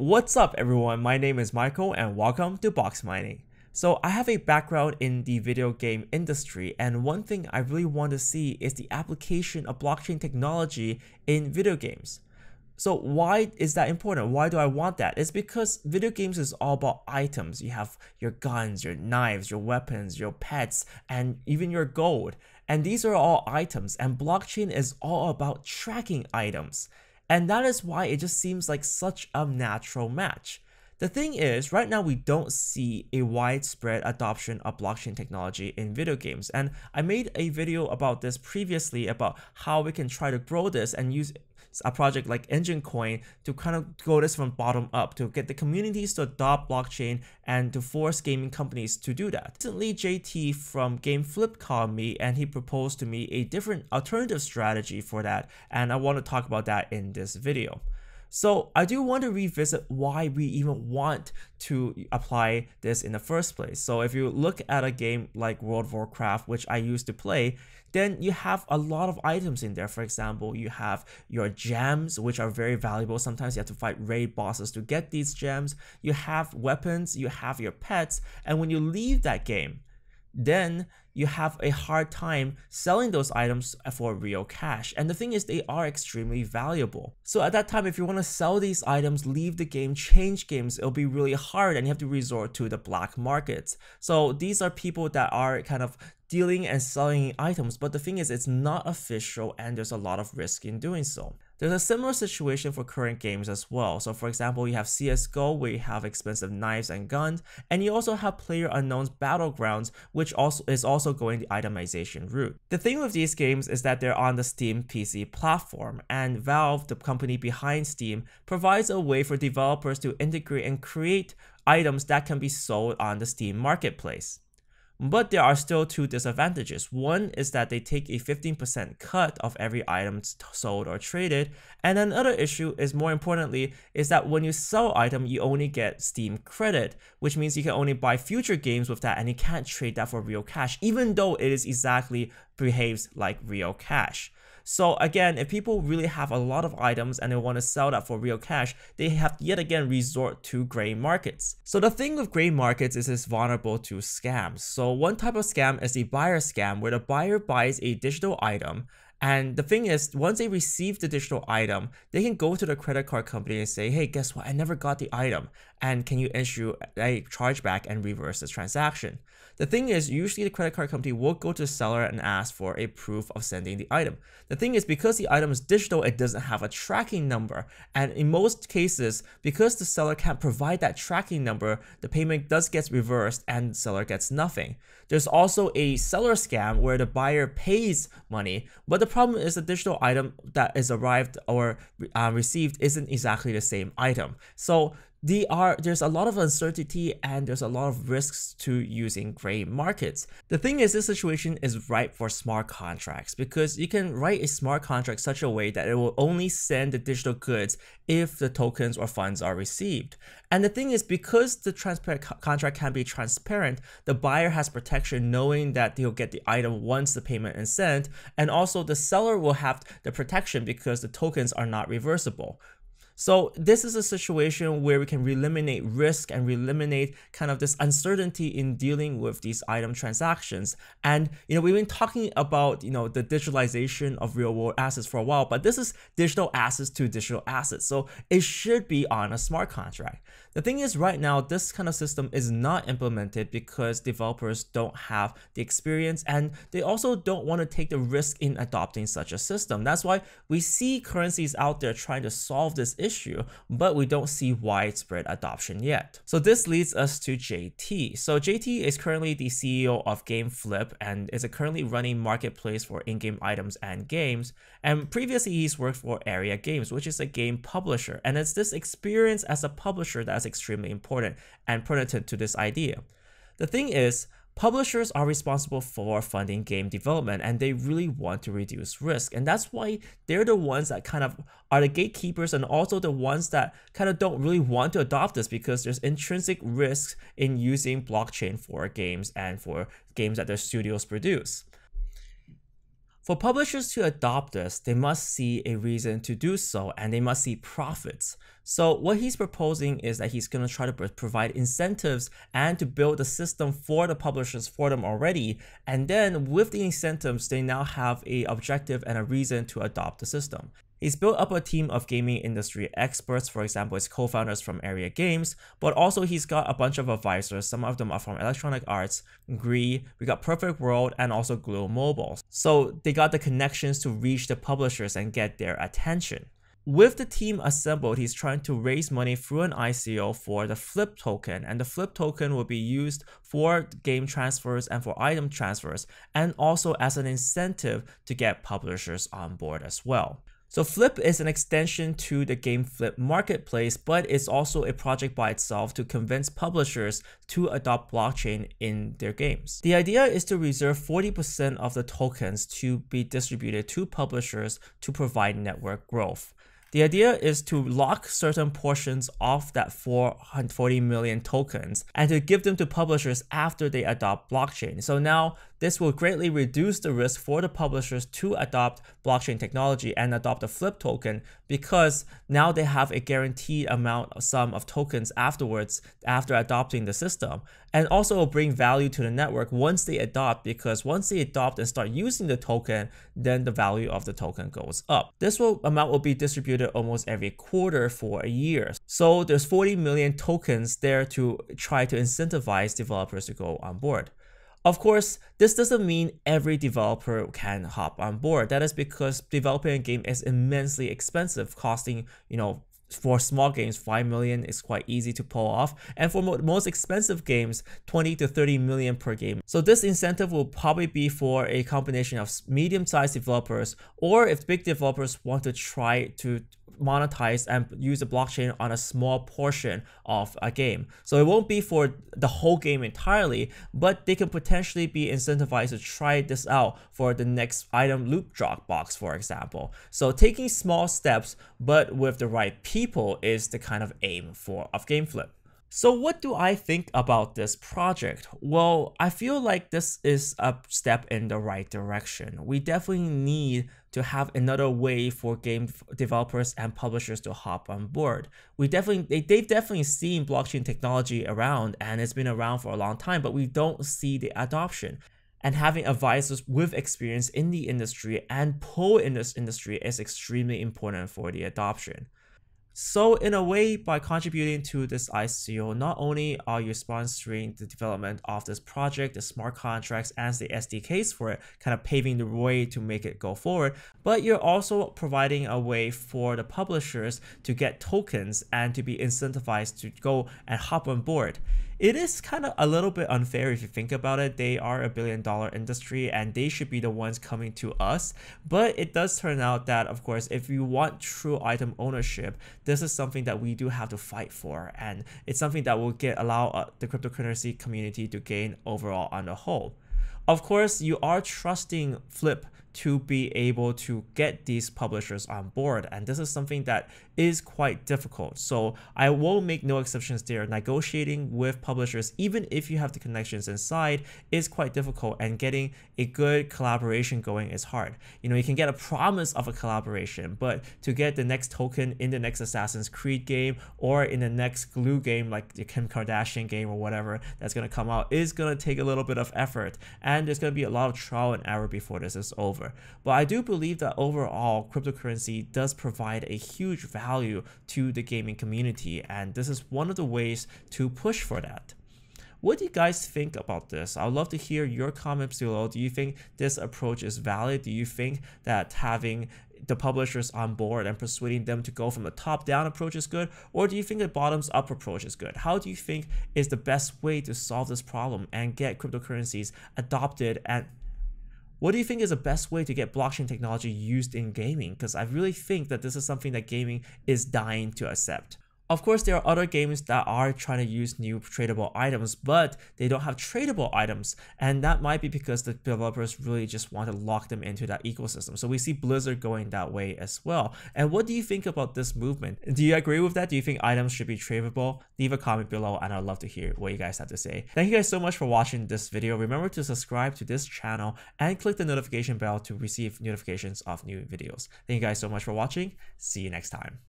What's up everyone, my name is Michael and welcome to Boxmining. So I have a background in the video game industry and one thing I really want to see is the application of blockchain technology in video games. So why is that important? Why do I want that? It's because video games is all about items. You have your guns, your knives, your weapons, your pets, and even your gold. And these are all items and blockchain is all about tracking items. And that is why it just seems like such a natural match. The thing is, right now we don't see a widespread adoption of blockchain technology in video games. And I made a video about this previously about how we can try to grow this and use a project like Enjin Coin to kind of go this from bottom up to get the communities to adopt blockchain and to force gaming companies to do that. Recently, JT from GameFlip called me and he proposed to me a different alternative strategy for that and I want to talk about that in this video. So I do want to revisit why we even want to apply this in the first place. So if you look at a game like World of Warcraft, which I used to play, then you have a lot of items in there. For example, you have your gems, which are very valuable. Sometimes you have to fight raid bosses to get these gems. You have weapons, you have your pets, and when you leave that game, then you have a hard time selling those items for real cash. And the thing is, they are extremely valuable. So at that time, if you want to sell these items, leave the game, change games, it'll be really hard and you have to resort to the black markets. So these are people that are kind of dealing and selling items, but the thing is, it's not official and there's a lot of risk in doing so. There's a similar situation for current games as well. So for example, you have CSGO where you have expensive knives and guns, and you also have PlayerUnknown's Battlegrounds, which also is also going the itemization route. The thing with these games is that they're on the Steam PC platform, and Valve, the company behind Steam, provides a way for developers to integrate and create items that can be sold on the Steam marketplace. But there are still two disadvantages. One is that they take a 15% cut of every item sold or traded. And another issue is more importantly, is that when you sell item, you only get Steam credit, which means you can only buy future games with that and you can't trade that for real cash, even though it is exactly behaves like real cash. So again, if people really have a lot of items and they want to sell that for real cash, they have yet again resort to gray markets. So the thing with gray markets is it's vulnerable to scams. So one type of scam is the buyer scam where the buyer buys a digital item and the thing is, once they receive the digital item, they can go to the credit card company and say, hey, guess what? I never got the item. And can you issue a chargeback and reverse the transaction? The thing is, usually the credit card company will go to the seller and ask for a proof of sending the item. The thing is, because the item is digital, it doesn't have a tracking number. And in most cases, because the seller can't provide that tracking number, the payment does get reversed and the seller gets nothing. There's also a seller scam where the buyer pays money, but the problem is the digital item that is arrived or uh, received isn't exactly the same item. So the are there's a lot of uncertainty and there's a lot of risks to using gray markets. The thing is this situation is ripe for smart contracts because you can write a smart contract such a way that it will only send the digital goods if the tokens or funds are received. And the thing is because the transparent co contract can be transparent, the buyer has protection knowing that they'll get the item once the payment is sent and also the seller will have the protection because the tokens are not reversible. So this is a situation where we can eliminate risk and eliminate kind of this uncertainty in dealing with these item transactions. And you know, we've been talking about you know the digitalization of real world assets for a while, but this is digital assets to digital assets. So it should be on a smart contract. The thing is right now, this kind of system is not implemented because developers don't have the experience and they also don't want to take the risk in adopting such a system. That's why we see currencies out there trying to solve this issue, but we don't see widespread adoption yet. So this leads us to JT. So JT is currently the CEO of GameFlip and is a currently running marketplace for in-game items and games. And previously he's worked for Aeria Games, which is a game publisher. And it's this experience as a publisher that's extremely important and pertinent to this idea. The thing is, publishers are responsible for funding game development and they really want to reduce risk. And that's why they're the ones that kind of are the gatekeepers and also the ones that kind of don't really want to adopt this because there's intrinsic risks in using blockchain for games and for games that their studios produce. For publishers to adopt this, they must see a reason to do so and they must see profits. So what he's proposing is that he's going to try to provide incentives and to build a system for the publishers for them already. And then with the incentives, they now have a objective and a reason to adopt the system. He's built up a team of gaming industry experts, for example, his co-founders from Aeria Games, but also he's got a bunch of advisors. Some of them are from Electronic Arts, Gree, we got Perfect World, and also Glu Mobile. So they got the connections to reach the publishers and get their attention. With the team assembled, he's trying to raise money through an ICO for the Flip token, and the Flip token will be used for game transfers and for item transfers, and also as an incentive to get publishers on board as well. So Flip is an extension to the Game Flip marketplace, but it's also a project by itself to convince publishers to adopt blockchain in their games. The idea is to reserve 40% of the tokens to be distributed to publishers to provide network growth. The idea is to lock certain portions of that 440 million tokens and to give them to publishers after they adopt blockchain. So now this will greatly reduce the risk for the publishers to adopt blockchain technology and adopt a flip token because now they have a guaranteed amount of sum of tokens afterwards after adopting the system. And also bring value to the network once they adopt because once they adopt and start using the token, then the value of the token goes up. This will, amount will be distributed almost every quarter for a year. So there's 40 million tokens there to try to incentivize developers to go on board. Of course, this doesn't mean every developer can hop on board. That is because developing a game is immensely expensive, costing, you know, for small games, 5 million is quite easy to pull off. And for most expensive games, 20 to 30 million per game. So this incentive will probably be for a combination of medium-sized developers, or if big developers want to try to monetize and use the blockchain on a small portion of a game. So it won't be for the whole game entirely, but they can potentially be incentivized to try this out for the next item loot drop box, for example. So taking small steps, but with the right people is the kind of aim for of GameFlip. So what do I think about this project? Well, I feel like this is a step in the right direction. We definitely need to have another way for game developers and publishers to hop on board. We definitely they, they've definitely seen blockchain technology around and it's been around for a long time, but we don't see the adoption. And having advisors with experience in the industry and pull in this industry is extremely important for the adoption. So in a way, by contributing to this ICO, not only are you sponsoring the development of this project, the smart contracts, and the SDKs for it, kind of paving the way to make it go forward, but you're also providing a way for the publishers to get tokens and to be incentivized to go and hop on board it is kind of a little bit unfair if you think about it. They are a billion dollar industry and they should be the ones coming to us. But it does turn out that, of course, if you want true item ownership, this is something that we do have to fight for. And it's something that will get allow uh, the cryptocurrency community to gain overall on the whole. Of course, you are trusting Flip to be able to get these publishers on board. And this is something that is quite difficult. So I will make no exceptions there. Negotiating with publishers, even if you have the connections inside, is quite difficult and getting a good collaboration going is hard. You know, you can get a promise of a collaboration, but to get the next token in the next Assassin's Creed game or in the next Glu game, like the Kim Kardashian game or whatever that's going to come out, is going to take a little bit of effort. And there's going to be a lot of trial and error before this is over. But I do believe that overall, cryptocurrency does provide a huge value to the gaming community and this is one of the ways to push for that. What do you guys think about this? I'd love to hear your comments below. Do you think this approach is valid? Do you think that having the publishers on board and persuading them to go from a top down approach is good? Or do you think the bottoms up approach is good? How do you think is the best way to solve this problem and get cryptocurrencies adopted and what do you think is the best way to get blockchain technology used in gaming? Because I really think that this is something that gaming is dying to accept. Of course, there are other games that are trying to use new tradable items, but they don't have tradable items. And that might be because the developers really just want to lock them into that ecosystem. So we see Blizzard going that way as well. And what do you think about this movement? Do you agree with that? Do you think items should be tradable? Leave a comment below and I'd love to hear what you guys have to say. Thank you guys so much for watching this video. Remember to subscribe to this channel and click the notification bell to receive notifications of new videos. Thank you guys so much for watching. See you next time.